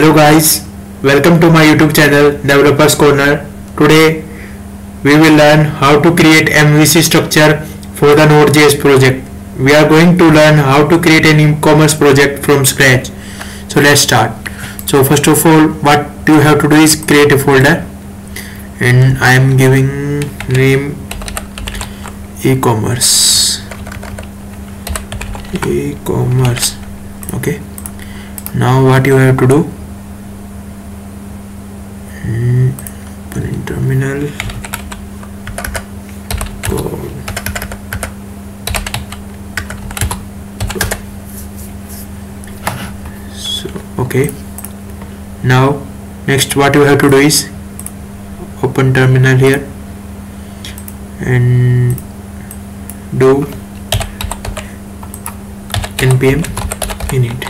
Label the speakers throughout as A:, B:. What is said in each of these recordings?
A: Hello guys, welcome to my YouTube channel Developers Corner. Today we will learn how to create MVC structure for the Node.js project. We are going to learn how to create an e-commerce project from scratch. So let's start. So first of all what you have to do is create a folder and I am giving name e-commerce e-commerce okay now what you have to do mm, open terminal so okay. Now next what you have to do is open terminal here and do npm init.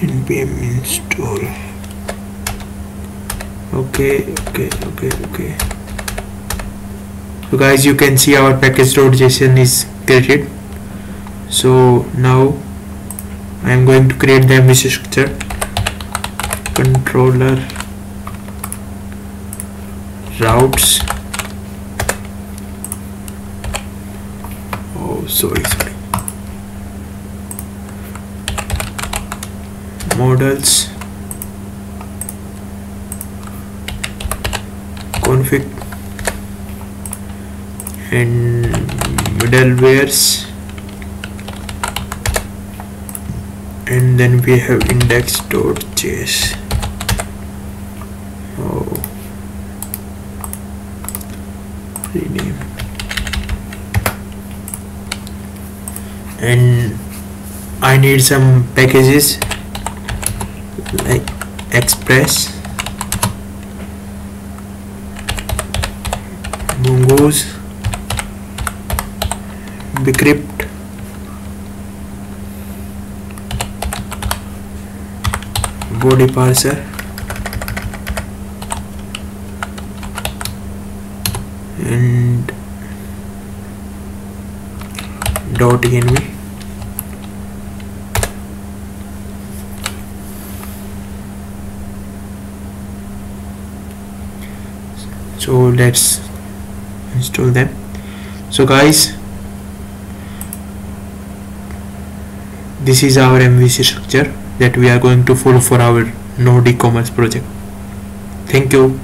A: Npm install okay okay okay okay. So guys you can see our package.json is created. So now I am going to create the MVC structure. Controller routes. Oh sorry sorry. Models config and middlewares. And then we have index.js oh. Rename. And I need some packages like express mongoose bcrypt body parser and dot env so let's install them so guys this is our MVC structure that we are going to follow for our node e-commerce project. Thank you